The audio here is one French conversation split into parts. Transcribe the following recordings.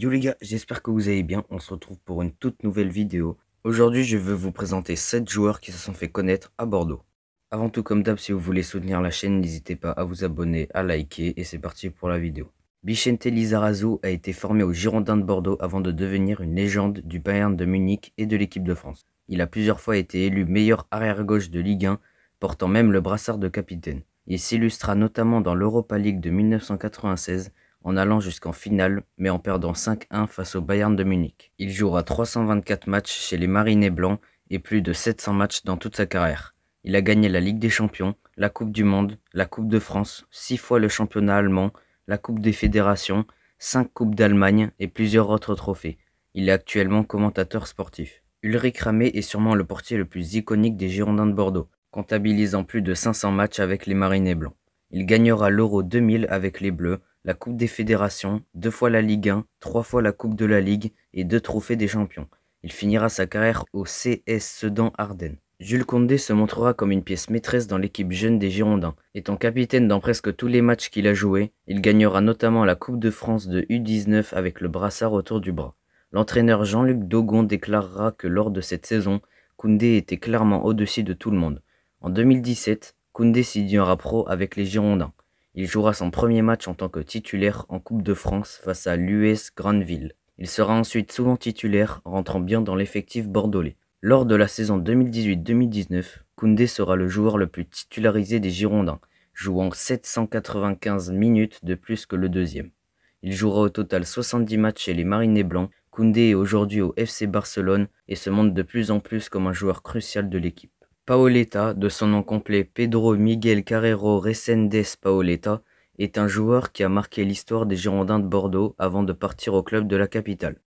Yo les gars, j'espère que vous allez bien, on se retrouve pour une toute nouvelle vidéo. Aujourd'hui je veux vous présenter 7 joueurs qui se sont fait connaître à Bordeaux. Avant tout comme d'hab, si vous voulez soutenir la chaîne, n'hésitez pas à vous abonner, à liker et c'est parti pour la vidéo. Bichente Lizarazu a été formé au Girondins de Bordeaux avant de devenir une légende du Bayern de Munich et de l'équipe de France. Il a plusieurs fois été élu meilleur arrière-gauche de Ligue 1, portant même le brassard de capitaine. Il s'illustra notamment dans l'Europa League de 1996 en allant jusqu'en finale, mais en perdant 5-1 face au Bayern de Munich. Il jouera 324 matchs chez les Marinés Blancs et plus de 700 matchs dans toute sa carrière. Il a gagné la Ligue des Champions, la Coupe du Monde, la Coupe de France, 6 fois le championnat allemand, la Coupe des Fédérations, 5 Coupes d'Allemagne et plusieurs autres trophées. Il est actuellement commentateur sportif. Ulrich Ramé est sûrement le portier le plus iconique des Girondins de Bordeaux, comptabilisant plus de 500 matchs avec les Marinés Blancs. Il gagnera l'Euro 2000 avec les Bleus, la Coupe des Fédérations, deux fois la Ligue 1, trois fois la Coupe de la Ligue et deux trophées des champions. Il finira sa carrière au CS Sedan Ardennes. Jules Condé se montrera comme une pièce maîtresse dans l'équipe jeune des Girondins. Étant capitaine dans presque tous les matchs qu'il a joués, il gagnera notamment la Coupe de France de U19 avec le brassard autour du bras. L'entraîneur Jean-Luc Dogon déclarera que lors de cette saison, Koundé était clairement au-dessus de tout le monde. En 2017, Koundé signera pro avec les Girondins. Il jouera son premier match en tant que titulaire en Coupe de France face à l'US Grandville. Il sera ensuite souvent titulaire, rentrant bien dans l'effectif bordelais. Lors de la saison 2018-2019, Koundé sera le joueur le plus titularisé des Girondins, jouant 795 minutes de plus que le deuxième. Il jouera au total 70 matchs chez les Marinés Blancs. Koundé est aujourd'hui au FC Barcelone et se montre de plus en plus comme un joueur crucial de l'équipe. Paoletta, de son nom complet Pedro Miguel Carrero Resendes Paoletta, est un joueur qui a marqué l'histoire des Girondins de Bordeaux avant de partir au club de la capitale.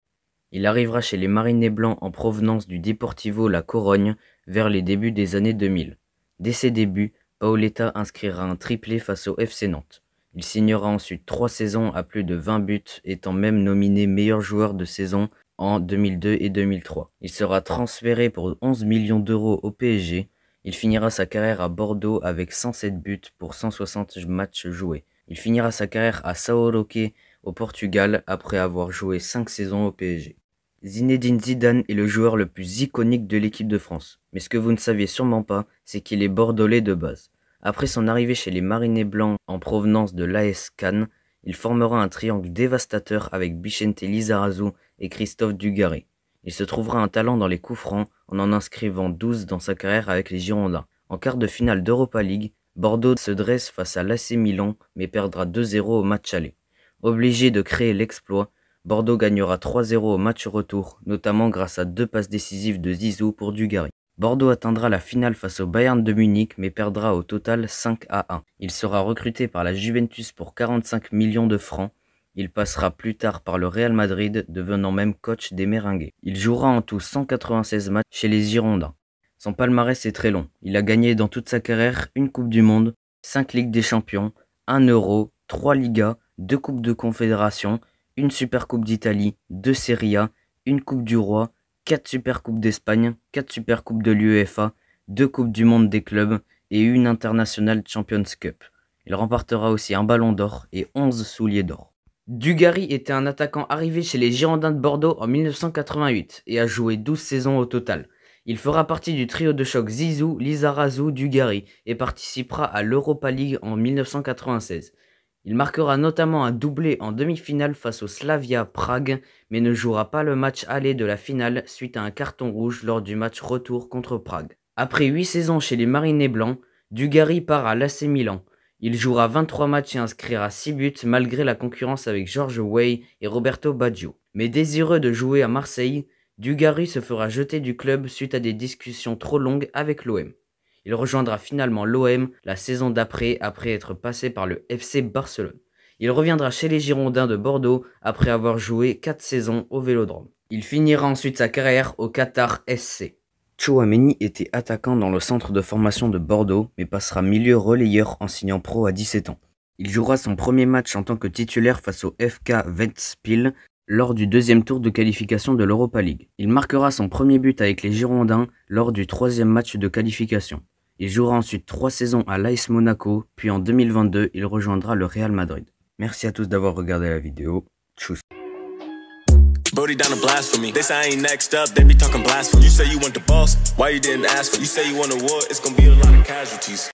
Il arrivera chez les Marinés Blancs en provenance du Deportivo La Corogne vers les débuts des années 2000. Dès ses débuts, Paoletta inscrira un triplé face au FC Nantes. Il signera ensuite trois saisons à plus de 20 buts, étant même nominé meilleur joueur de saison en 2002 et 2003. Il sera transféré pour 11 millions d'euros au PSG. Il finira sa carrière à Bordeaux avec 107 buts pour 160 matchs joués. Il finira sa carrière à Sao Roque au Portugal après avoir joué 5 saisons au PSG. Zinedine Zidane est le joueur le plus iconique de l'équipe de France. Mais ce que vous ne saviez sûrement pas, c'est qu'il est bordelais de base. Après son arrivée chez les Marinés Blancs en provenance de l'AS Cannes, il formera un triangle dévastateur avec Bichente Lizarazu et Christophe Dugarry. Il se trouvera un talent dans les coups francs en en inscrivant 12 dans sa carrière avec les Girondins. En quart de finale d'Europa League, Bordeaux se dresse face à l'AC Milan mais perdra 2-0 au match aller. Obligé de créer l'exploit, Bordeaux gagnera 3-0 au match retour, notamment grâce à deux passes décisives de Zizou pour Dugarry. Bordeaux atteindra la finale face au Bayern de Munich mais perdra au total 5 à 1. Il sera recruté par la Juventus pour 45 millions de francs. Il passera plus tard par le Real Madrid, devenant même coach des Merengues. Il jouera en tout 196 matchs chez les Girondins. Son palmarès est très long. Il a gagné dans toute sa carrière une Coupe du Monde, 5 Ligues des Champions, 1 Euro, 3 Ligas, 2 Coupes de Confédération, une Super Coupe d'Italie, 2 Serie A, une Coupe du Roi, 4 Super Coupes d'Espagne, 4 Super Coupes de l'UEFA, 2 Coupes du Monde des clubs et une International Champions Cup. Il remportera aussi un ballon d'or et 11 souliers d'or. Dugarry était un attaquant arrivé chez les Girondins de Bordeaux en 1988 et a joué 12 saisons au total. Il fera partie du trio de choc Zizou, Lizarazu, Dugarry et participera à l'Europa League en 1996. Il marquera notamment un doublé en demi-finale face au Slavia Prague, mais ne jouera pas le match aller de la finale suite à un carton rouge lors du match retour contre Prague. Après 8 saisons chez les Marinés Blancs, Dugarry part à l'AC Milan. Il jouera 23 matchs et inscrira 6 buts malgré la concurrence avec George Way et Roberto Baggio. Mais désireux de jouer à Marseille, Dugarry se fera jeter du club suite à des discussions trop longues avec l'OM. Il rejoindra finalement l'OM la saison d'après après être passé par le FC Barcelone. Il reviendra chez les Girondins de Bordeaux après avoir joué 4 saisons au Vélodrome. Il finira ensuite sa carrière au Qatar SC. Chouameni était attaquant dans le centre de formation de Bordeaux, mais passera milieu relayeur en signant pro à 17 ans. Il jouera son premier match en tant que titulaire face au FK Ventspil lors du deuxième tour de qualification de l'Europa League. Il marquera son premier but avec les Girondins lors du troisième match de qualification. Il jouera ensuite trois saisons à l'AS Monaco, puis en 2022, il rejoindra le Real Madrid. Merci à tous d'avoir regardé la vidéo. Tchuss Brody down to blasphemy. They say I ain't next up, they be talking blasphemy. You say you want the boss, why you didn't ask for? You say you want a war, it's gonna be a lot of casualties.